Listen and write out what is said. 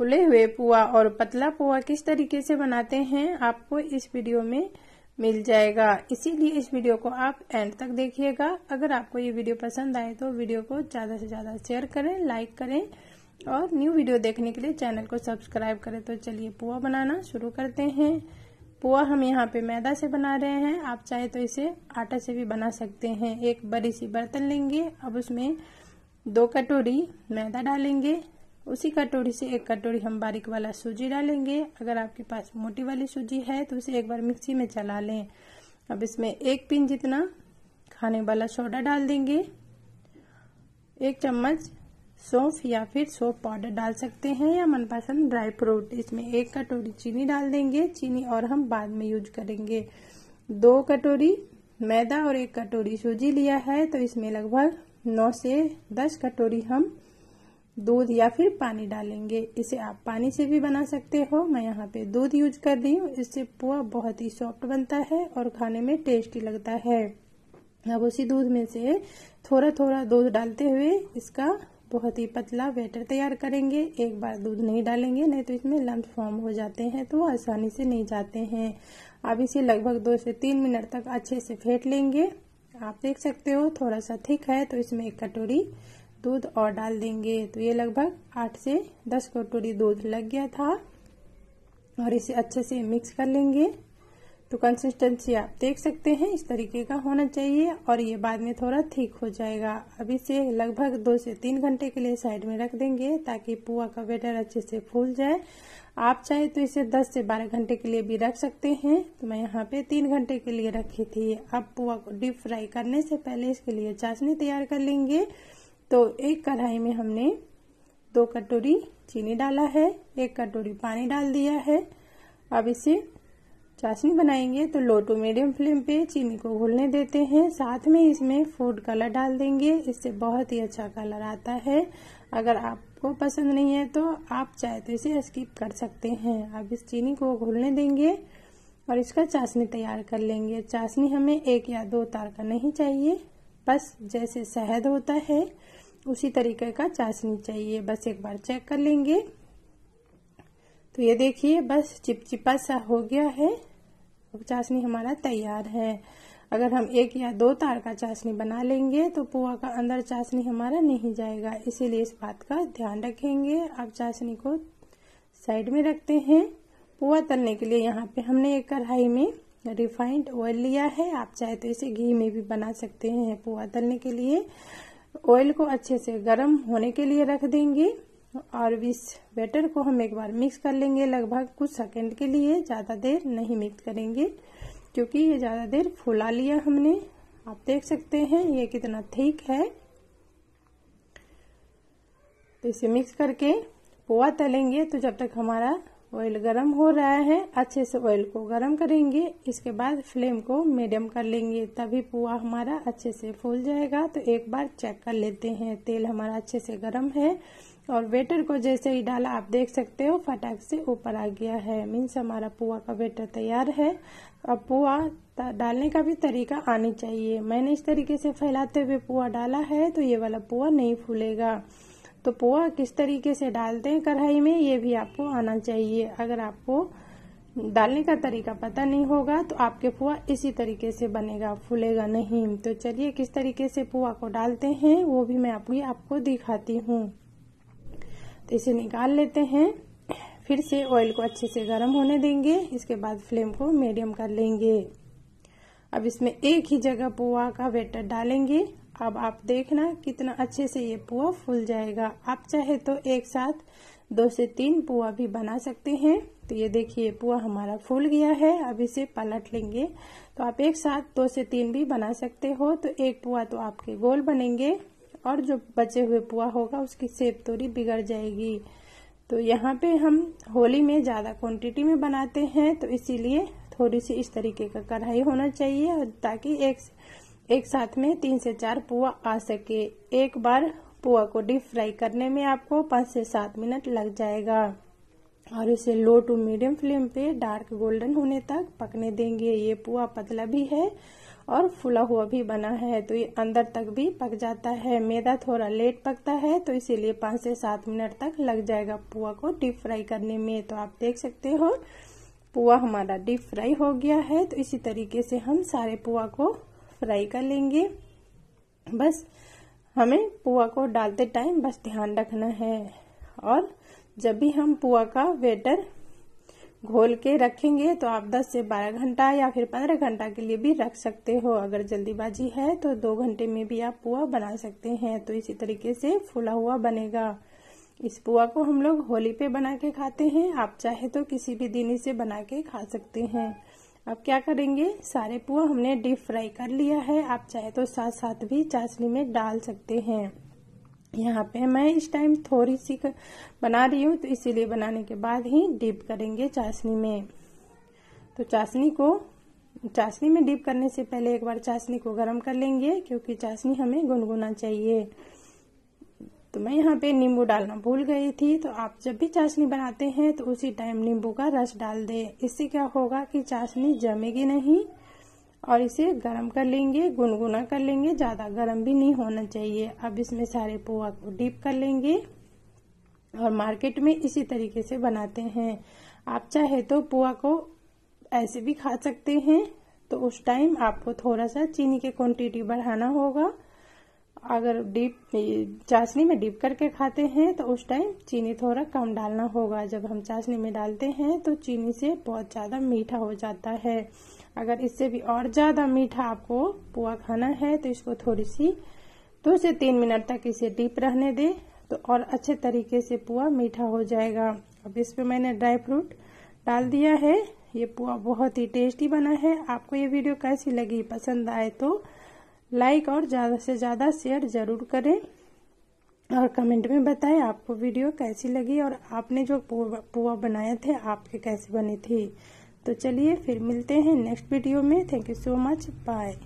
फुले हुए पुआ और पतला पुआ किस तरीके से बनाते हैं, आपको इस वीडियो में मिल जाएगा। इसीलिए इस वीडियो को आप एंड तक देखिएगा। अगर आपको ये वीडियो पसंद आए तो वीडियो को ज़्यादा से ज़्यादा शेयर करें, लाइक करें और न्यू वीडियो देखने के लिए चैनल को सब्सक्राइब करें। तो चलिए पुआ बनाना शुरू करते हैं। पुआ हम यहाँ पे मैदा से बना रहे हैं। आप चाहे तो इसे आटा से भी बना सकते हैं। एक बड़ी सी बर्तन लेंगे। अब उसमें दो कटोरी मैदा डालेंगे। उसी कटोरी से एक कटोरी हम बारीक वाला सूजी डालेंगे। अगर आपके पास मोटी वाली सूजी है तो उसे एक बार मिक्सी में चला लें। अब इसमें एक पिन जितना खाने वाला सोडा डाल देंगे। एक चम्मच सौंफ या फिर सौंफ पाउडर डाल सकते हैं या मनपसंद ड्राई फ्रूट। इसमें एक कटोरी चीनी डाल देंगे। चीनी और हम बाद में यूज़ करेंगे। दो कटोरी मैदा और एक कटोरी सूजी लिया है तो इसमें लगभग नौ से दस कटोरी हम दूध या फिर पानी डालेंगे। इसे आप पानी से भी बना सकते हो। मैं यहाँ पे दूध यूज़ कर रही हूँ। इससे पुआ बहुत ही सॉफ्ट बनता है और खाने में टेस्टी लगता है। अब उसी दूध में से थोड़ा थोड़ा दूध डालते हुए इसका बहुत ही पतला बैटर तैयार करेंगे। एक बार दूध नहीं डालेंगे, नहीं तो इसमें लम्ब फॉर्म हो जाते हैं तो आसानी से नहीं जाते हैं। आप इसे लगभग दो से तीन मिनट तक अच्छे से फेंट लेंगे। आप देख सकते हो थोड़ा सा थिक है तो इसमें एक कटोरी दूध और डाल देंगे। तो ये लगभग आठ से दस कटोरी दूध लग गया था और इसे अच्छे से मिक्स कर लेंगे। तो कंसिस्टेंसी आप देख सकते हैं, इस तरीके का होना चाहिए और ये बाद में थोड़ा ठीक हो जाएगा। अब इसे लगभग दो से तीन घंटे के लिए साइड में रख देंगे ताकि पुआ का बेटर अच्छे से फूल जाए। आप चाहे तो इसे 10 से 12 घंटे के लिए भी रख सकते हैं। तो मैं यहाँ पे तीन घंटे के लिए रखी थी। अब पुआ को डीप फ्राई करने से पहले इसके लिए चाशनी तैयार कर लेंगे। तो एक कढ़ाई में हमने दो कटोरी चीनी डाला है, एक कटोरी पानी डाल दिया है। अब इसे चाशनी बनाएँगे तो लो टू मीडियम फ्लेम पे चीनी को घुलने देते हैं। साथ में इसमें फ़ूड कलर डाल देंगे, इससे बहुत ही अच्छा कलर आता है। अगर आपको पसंद नहीं है तो आप चाहे तो इसे स्किप कर सकते हैं। अब इस चीनी को घुलने देंगे और इसका चाशनी तैयार कर लेंगे। चाशनी हमें एक या दो तार का नहीं चाहिए, बस जैसे शहद होता है। उसी तरीके का चाशनी चाहिए। बस एक बार चेक कर लेंगे। तो ये देखिए, बस चिपचिपा सा हो गया है। अब चाशनी हमारा तैयार है। अगर हम एक या दो तार का चाशनी बना लेंगे तो पुआ का अंदर चाशनी हमारा नहीं जाएगा। इसीलिए इस बात का ध्यान रखेंगे। अब चाशनी को साइड में रखते हैं। पुआ तलने के लिए यहाँ पे हमने एक कढ़ाई में रिफाइंड ऑयल लिया है। आप चाहे तो इसे घी में भी बना सकते हैं पुआ तलने के लिए। ऑयल को अच्छे से गर्म होने के लिए रख देंगे और इस बैटर को हम एक बार मिक्स कर लेंगे। लगभग कुछ सेकंड के लिए ज़्यादा देर नहीं मिक्स करेंगे, क्योंकि ये ज़्यादा देर फुला लिया हमने। आप देख सकते हैं ये कितना थिक है। तो इसे मिक्स करके पोआ तलेंगे। तो जब तक हमारा ऑयल गरम हो रहा है, अच्छे से ऑयल को गरम करेंगे, इसके बाद फ्लेम को मीडियम कर लेंगे, तभी पुआ हमारा अच्छे से फूल जाएगा। तो एक बार चेक कर लेते हैं, तेल हमारा अच्छे से गरम है। और वेटर को जैसे ही डाला, आप देख सकते हो, फटाक से ऊपर आ गया है। मीन्स हमारा पुआ का वेटर तैयार है। अब पुआ डालने का भी तरीका आनी चाहिए। मैंने इस तरीके से फैलाते हुए पुआ डाला है तो ये वाला पुआ नहीं फूलेगा। तो पोहा किस तरीके से डालते हैं कढ़ाई में, ये भी आपको आना चाहिए। अगर आपको डालने का तरीका पता नहीं होगा तो आपके पुआ इसी तरीके से बनेगा, फूलेगा नहीं। तो चलिए, किस तरीके से पुआ को डालते हैं, वो भी मैं आपको आपको दिखाती हूँ। तो इसे निकाल लेते हैं, फिर से ऑयल को अच्छे से गर्म होने देंगे, इसके बाद फ्लेम को मीडियम कर लेंगे। अब इसमें एक ही जगह पुआ का बेटर डालेंगे। अब आप देखना कितना अच्छे से ये पुआ फूल जाएगा। आप चाहे तो एक साथ दो से तीन पुआ भी बना सकते हैं। तो ये देखिए, पुआ हमारा फूल गया है। अब इसे पलट लेंगे। तो आप एक साथ दो से तीन भी बना सकते हो। तो एक पुआ तो आपके गोल बनेंगे और जो बचे हुए पुआ होगा उसकी सेप थोड़ी बिगड़ जाएगी। तो यहाँ पे हम होली में ज़्यादा क्वांटिटी में बनाते हैं। तो इसीलिए थोड़ी सी इस तरीके का कढ़ाई होना चाहिए ताकि एक एक साथ में तीन से चार पुआ आ सके। एक बार पुआ को डीप फ्राई करने में आपको पाँच से सात मिनट लग जाएगा। और इसे लो टू मीडियम फ्लेम पे डार्क गोल्डन होने तक पकने देंगे। ये पुआ पतला भी है और फुला हुआ भी बना है तो ये अंदर तक भी पक जाता है। मैदा थोड़ा लेट पकता है तो इसीलिए पाँच से सात मिनट तक लग जाएगा पुआ को डीप फ्राई करने में। तो आप देख सकते हो, पुआ हमारा डीप फ्राई हो गया है। तो इसी तरीके से हम सारे पुआ को फ्राई कर लेंगे। बस हमें पुआ को डालते टाइम बस ध्यान रखना है और जब भी हम पुआ का वेटर घोल के रखेंगे तो आप 10 से 12 घंटा या फिर 15 घंटा के लिए भी रख सकते हो। अगर जल्दीबाजी है तो दो घंटे में भी आप पुआ बना सकते हैं। तो इसी तरीके से फुला हुआ बनेगा। इस पुआ को हम लोग होली पे बना के खाते हैं। आप चाहे तो किसी भी दिन इसे बना के खा सकते हैं। अब क्या करेंगे? सारे पुआ हमने डीप फ्राई कर लिया है। आप चाहे तो साथ साथ भी चाशनी में डाल सकते हैं। यहाँ पे मैं इस टाइम थोड़ी सी बना रही हूँ तो इसीलिए बनाने के बाद ही डीप करेंगे चाशनी में। तो चाशनी को चाशनी में डिप करने से पहले एक बार चाशनी को गर्म कर लेंगे, क्योंकि चाशनी हमें गुनगुना चाहिए। तो मैं यहाँ पे नींबू डालना भूल गई थी तो आप जब भी चाशनी बनाते हैं तो उसी टाइम नींबू का रस डाल दे। इससे क्या होगा कि चाशनी जमेगी नहीं, और इसे गरम कर लेंगे, गुनगुना कर लेंगे, ज़्यादा गरम भी नहीं होना चाहिए। अब इसमें सारे पोहा को डीप कर लेंगे, और मार्केट में इसी तरीके से बनाते हैं। आप चाहे तो पोहा को ऐसे भी खा सकते हैं तो उस टाइम आपको थोड़ा सा चीनी की क्वांटिटी बढ़ाना होगा। अगर डीप चाशनी में डीप करके खाते हैं तो उस टाइम चीनी थोड़ा कम डालना होगा। जब हम चाशनी में डालते हैं तो चीनी से बहुत ज़्यादा मीठा हो जाता है। अगर इससे भी और ज़्यादा मीठा आपको पुआ खाना है तो इसको थोड़ी सी दो से तीन मिनट तक इसे डीप रहने दे तो और अच्छे तरीके से पुआ मीठा हो जाएगा। अब इस पे मैंने ड्राई फ्रूट डाल दिया है। ये पुआ बहुत ही टेस्टी बना है। आपको ये वीडियो कैसी लगी, पसंद आए तो लाइक और ज़्यादा से ज़्यादा शेयर ज़रूर करें और कमेंट में बताएँ आपको वीडियो कैसी लगी और आपने जो पुआ बनाए थे, आपके कैसे बने थे। तो चलिए फिर मिलते हैं नेक्स्ट वीडियो में। Thank you so much bye